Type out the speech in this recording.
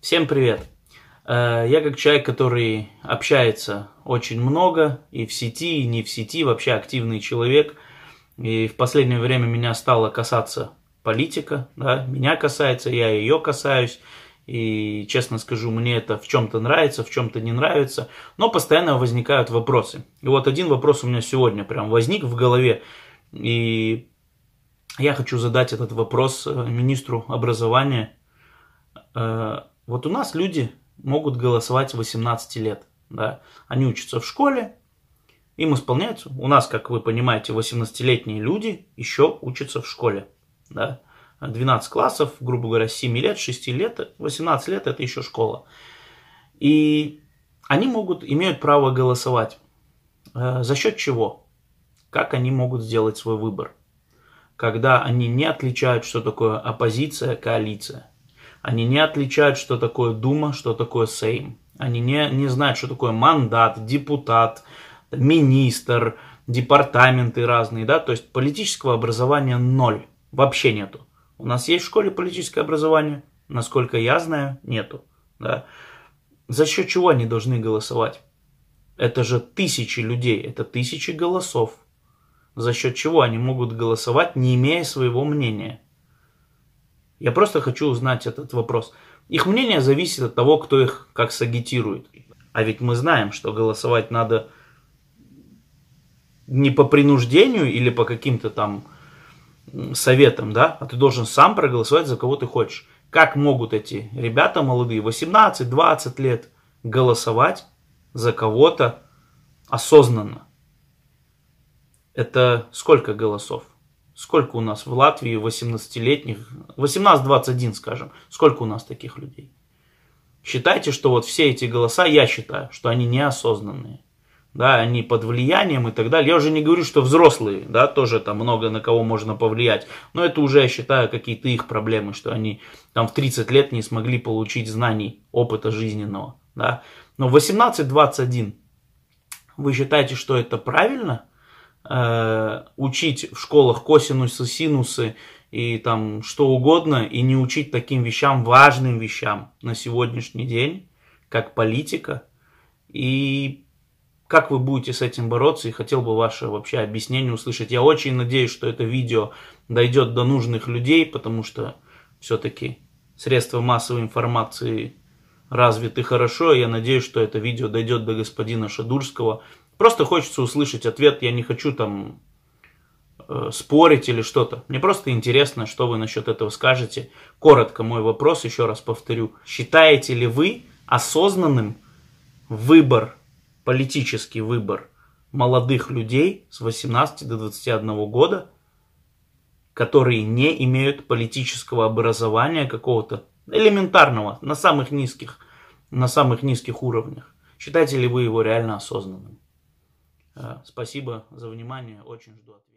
Всем привет! Э, я как человек, который общается очень много и в сети, и не в сети, вообще активный человек. И в последнее время меня стало касаться политика, да, меня касается, я ее касаюсь. И, честно скажу, мне это в чем-то нравится, в чем-то не нравится. Но постоянно возникают вопросы. И вот один вопрос у меня сегодня прям возник в голове. И я хочу задать этот вопрос э, министру образования. Вот у нас люди могут голосовать с 18 лет. Да? Они учатся в школе, им исполняется. У нас, как вы понимаете, 18-летние люди еще учатся в школе. Да? 12 классов, грубо говоря, с 7 лет, 6 лет, 18 лет это еще школа. И они могут, имеют право голосовать. Э, за счет чего? Как они могут сделать свой выбор? Когда они не отличают, что такое оппозиция, коалиция. Они не отличают, что такое Дума, что такое Сейм. Они не, не знают, что такое мандат, депутат, министр, департаменты разные, да, то есть политического образования ноль, вообще нету. У нас есть в школе политическое образование, насколько я знаю, нету, да. За счет чего они должны голосовать? Это же тысячи людей, это тысячи голосов. За счет чего они могут голосовать, не имея своего мнения? Я просто хочу узнать этот вопрос. Их мнение зависит от того, кто их как сагитирует. А ведь мы знаем, что голосовать надо не по принуждению или по каким-то там советам, да, а ты должен сам проголосовать за кого ты хочешь. Как могут эти ребята молодые, 18-20 лет, голосовать за кого-то осознанно? Это сколько голосов? Сколько у нас в Латвии 18-летних, 18-21, скажем, сколько у нас таких людей? Считайте, что вот все эти голоса, я считаю, что они неосознанные. Да, они под влиянием и так далее. Я уже не говорю, что взрослые, да, тоже там много на кого можно повлиять. Но это уже, я считаю, какие-то их проблемы, что они там в 30 лет не смогли получить знаний, опыта жизненного. Да. Но 18-21, вы считаете, что это правильно? Э, учить в школах косинусы, синусы и там что угодно, и не учить таким вещам, важным вещам на сегодняшний день, как политика. И как вы будете с этим бороться, и хотел бы ваше вообще объяснение услышать. Я очень надеюсь, что это видео дойдет до нужных людей, потому что все-таки средства массовой информации развиты хорошо. Я надеюсь, что это видео дойдет до господина Шадурского, Просто хочется услышать ответ, я не хочу там э, спорить или что-то. Мне просто интересно, что вы насчет этого скажете. Коротко мой вопрос, еще раз повторю. Считаете ли вы осознанным выбор, политический выбор молодых людей с 18 до 21 года, которые не имеют политического образования какого-то элементарного, на самых низких, на самых низких уровнях. Считаете ли вы его реально осознанным? Э, спасибо за внимание, очень жду ответа.